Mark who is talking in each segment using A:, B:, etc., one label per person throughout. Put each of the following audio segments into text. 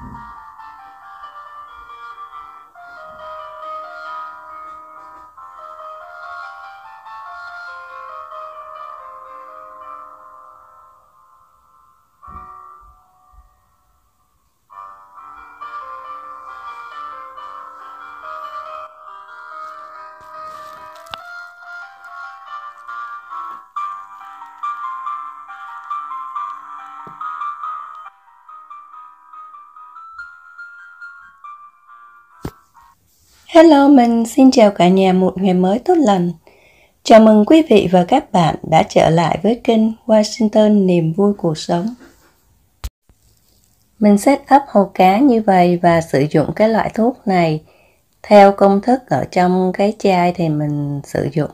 A: Mm-hmm. Hello, mình xin chào cả nhà một ngày mới tốt lành. Chào mừng quý vị và các bạn đã trở lại với kênh Washington Niềm Vui Cuộc Sống. Mình set up hồ cá như vậy và sử dụng cái loại thuốc này theo công thức ở trong cái chai thì mình sử dụng.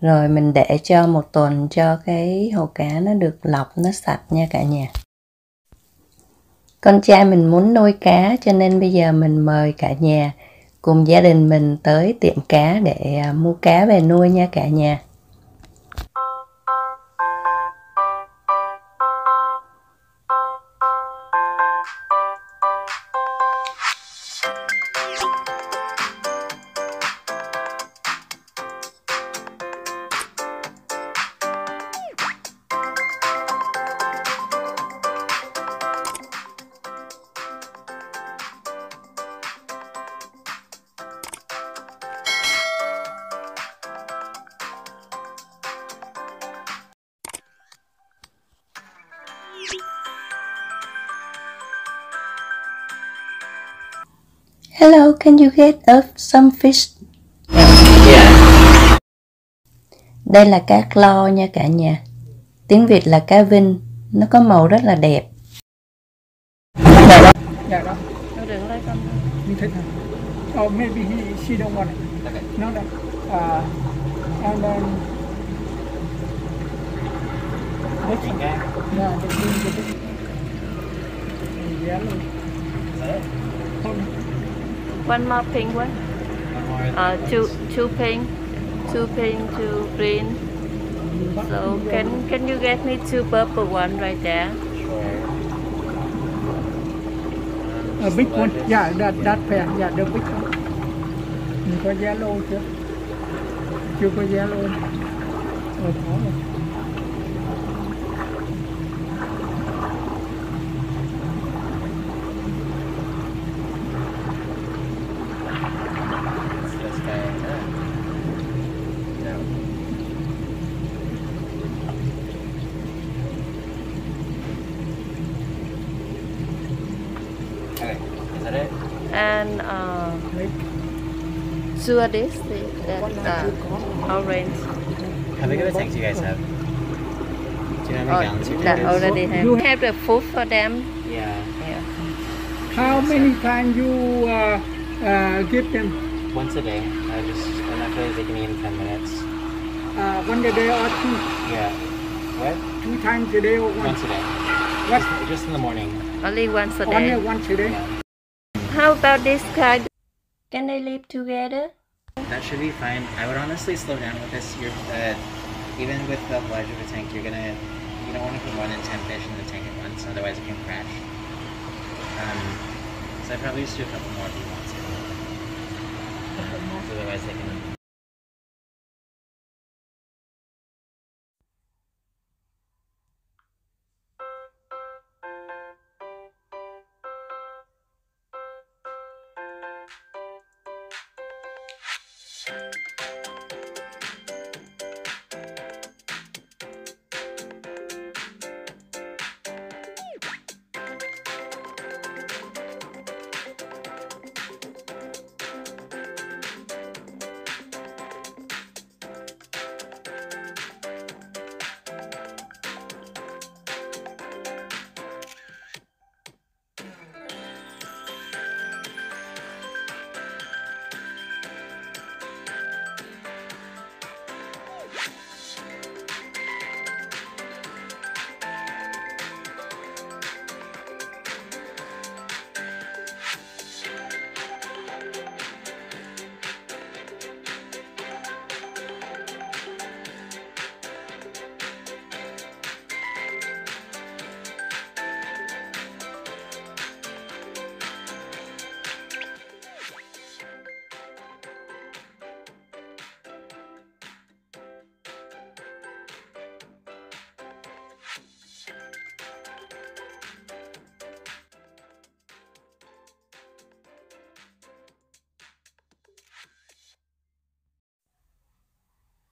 A: Rồi mình để cho một tuần cho cái hồ cá nó được lọc, nó sạch nha cả nhà. Con trai mình muốn nuôi cá cho nên bây giờ mình mời cả nhà cùng gia đình mình tới tiệm cá để à, mua cá về nuôi nha cả nhà. Hello, can you get us some fish?
B: Yeah.
A: Đây là cá clo nha cả nhà. Tiếng Việt là cá vinh, nó có màu rất là đẹp.
C: Dạ đó.
A: Nó đừng lấy con.
C: You take her. Oh, maybe he, she don't want it.
B: Okay.
C: No, no. Uh, and then. One.
B: Okay.
C: Yeah, the green, the.
B: Is that it?
C: Hold on.
A: One more pink one. Uh, two, two pink, two pink, two green. So can can you get me two purple one right there?
C: A big one. Yeah, that, that pair. Yeah, the big one. Mình có yellow chưa? Chưa có yellow. Ờ, có rồi.
B: Okay. Is that it?
A: And uh,
C: Mấy
A: sure this the, that uh, orange.
B: How big of a tank do you guys have? Do you know how
A: Oh,
B: many gallons your
A: that already have.
C: You-
A: have the food for them.
B: Yeah.
A: Yeah.
C: How many times you uh, uh, give them?
B: Once a day. I just I'm not can eat in ten minutes.
C: Uh, one a day or two?
B: Yeah. What?
C: Two times a day or one?
B: Once a day.
C: What?
B: Just, just in the morning.
A: Only once a
C: Only
A: day.
C: once a day?
B: Yeah.
A: How about this kind? Can they live together?
B: That should be fine. I would honestly slow down with this. You're uh, even with the large of a tank, you're gonna you don't want to put more than ten fish in the tank at once, otherwise it can crash. Um, so I probably just do a couple more if you want to. Otherwise they can.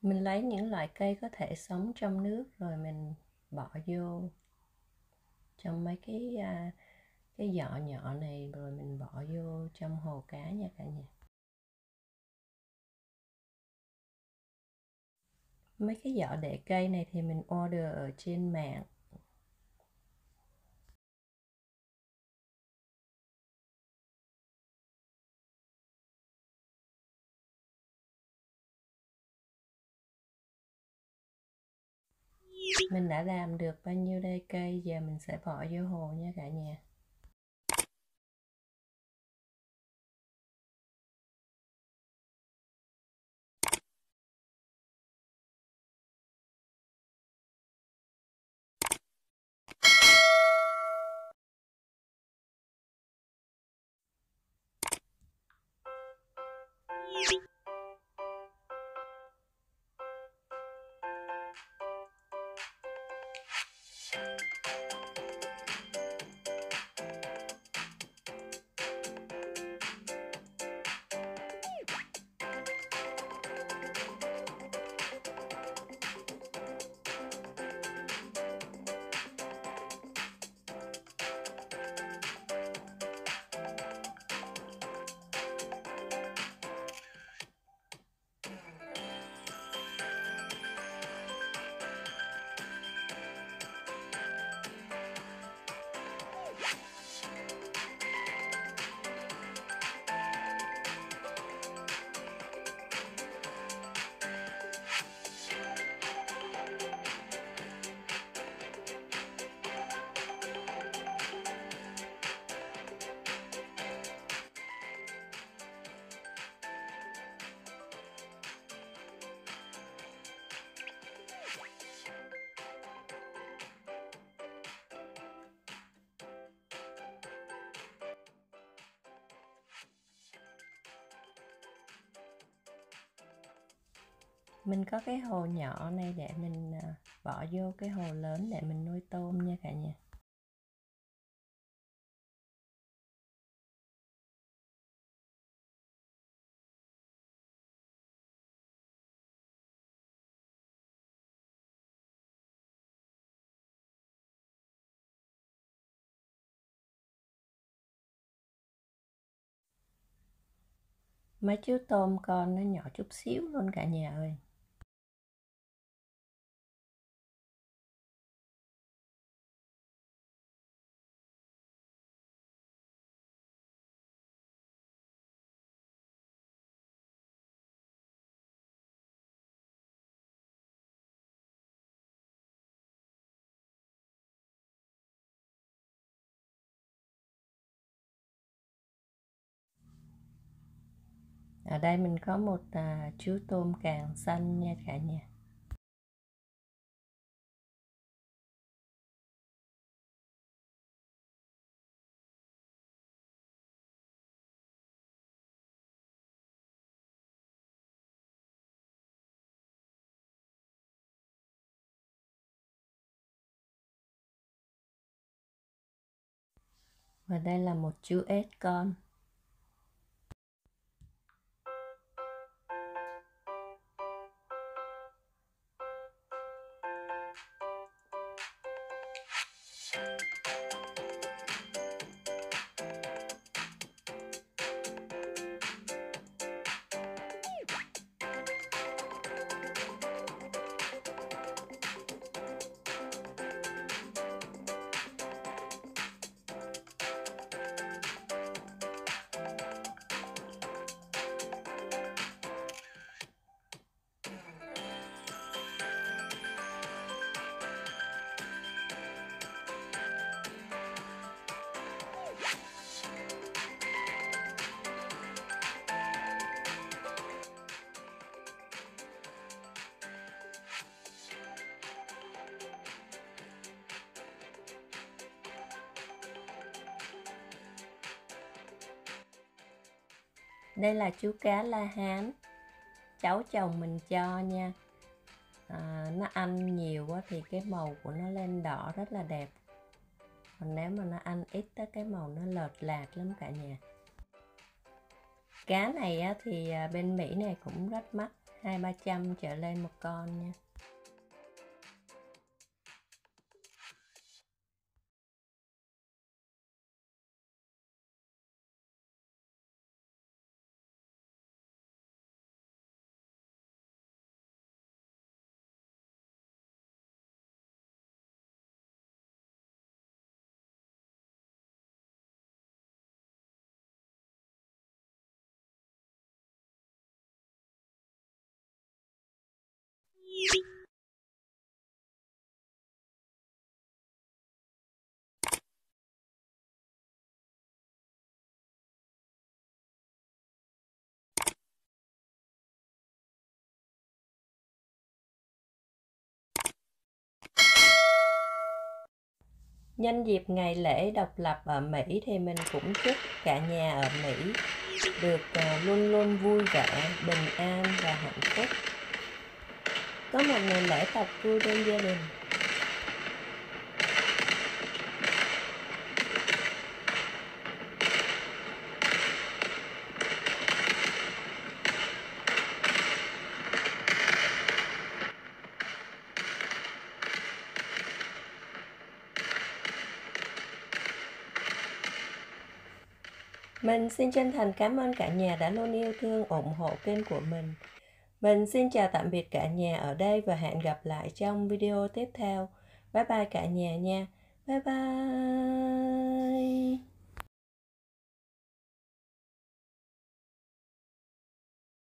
A: Mình lấy những loại cây có thể sống trong nước rồi mình bỏ vô trong mấy cái à, cái giỏ nhỏ này rồi mình bỏ vô trong hồ cá nha cả nhà. Mấy cái giỏ để cây này thì mình order ở trên mạng. Mình đã làm được bao nhiêu đây cây giờ mình sẽ bỏ vô hồ nha cả nhà. Mình có cái hồ nhỏ này để mình à, bỏ vô cái hồ lớn để mình nuôi tôm nha cả nhà. Mấy chú tôm con nó nhỏ chút xíu luôn cả nhà ơi. Ở đây mình có một à, chú tôm càng xanh nha cả nhà. Và đây là một chú ếch con. Đây là chú cá la hán. Cháu chồng mình cho nha. À, nó ăn nhiều quá thì cái màu của nó lên đỏ rất là đẹp. Còn nếu mà nó ăn ít á cái màu nó lợt lạc lắm cả nhà. Cá này á, thì à, bên Mỹ này cũng rất mắc. Hai ba trăm trở lên một con nha. Nhân dịp ngày lễ độc lập ở Mỹ thì mình cũng chúc cả nhà ở Mỹ được ờ, luôn luôn vui vẻ, bình an và hạnh phúc. Có một ngày lễ tập vui bên gia đình. Mình xin chân thành cảm ơn cả nhà đã luôn yêu thương, ủng hộ kênh của mình. Mình xin chào tạm biệt cả nhà ở đây và hẹn gặp lại trong video tiếp theo. Bye bye cả nhà nha. Bye bye.